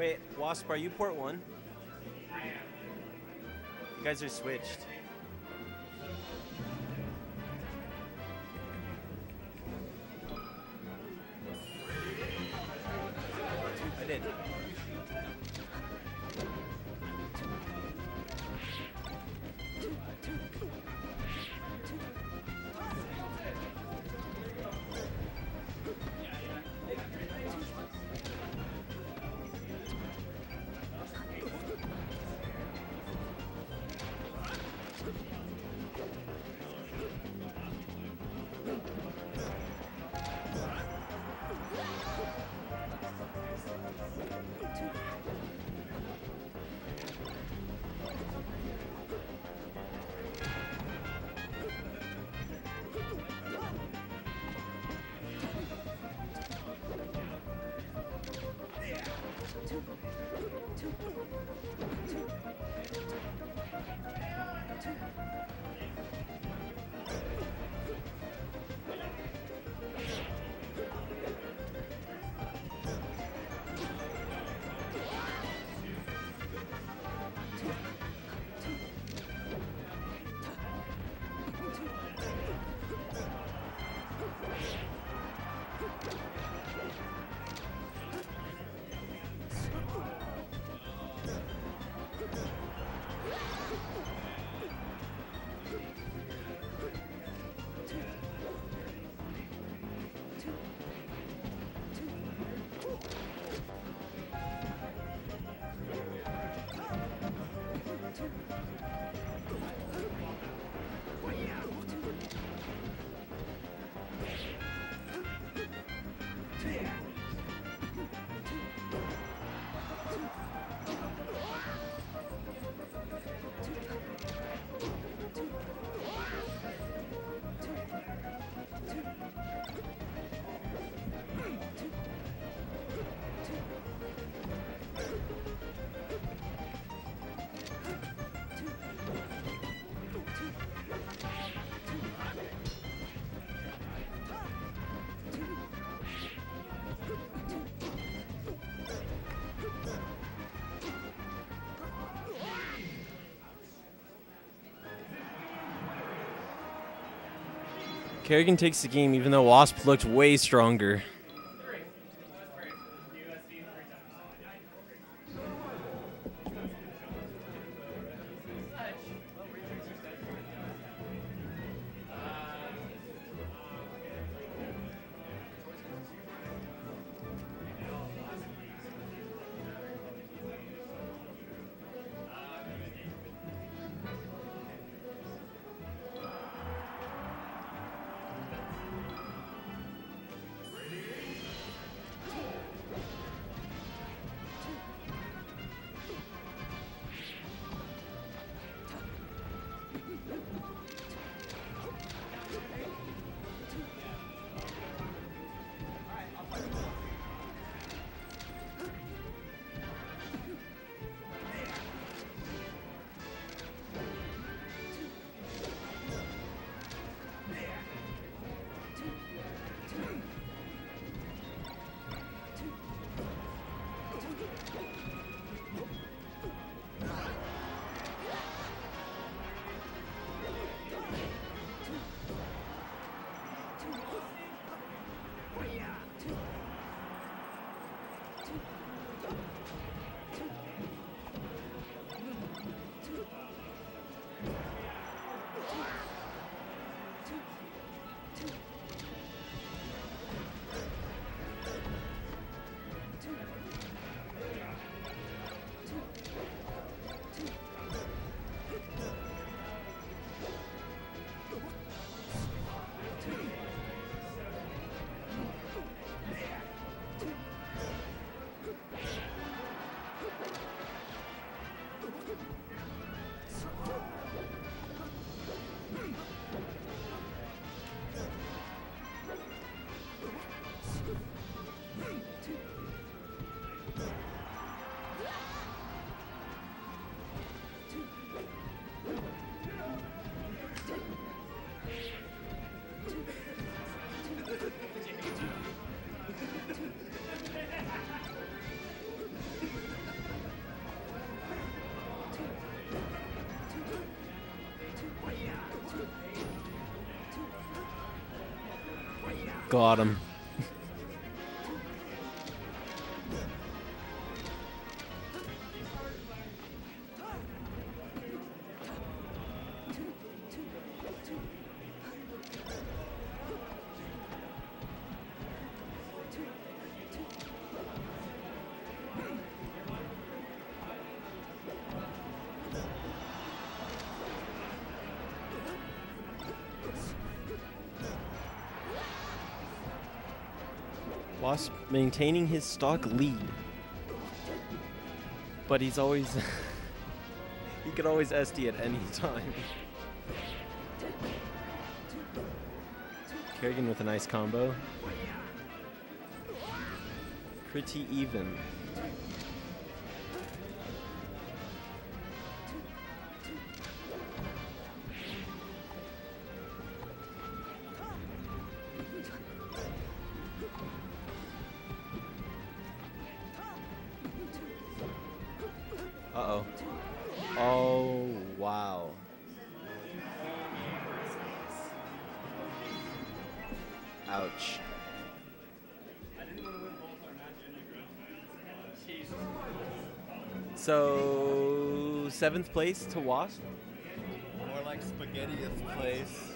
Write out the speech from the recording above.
Wait, Wasp, are you port one? You guys are switched. I did. Carrigan takes the game, even though Wasp looked way stronger. Got him. Wasp maintaining his stock lead. But he's always. he could always SD at any time. Carrigan with a nice combo. Pretty even. Uh-oh. Oh, wow. Ouch. So, seventh place to Wasp? More like spaghettiest place.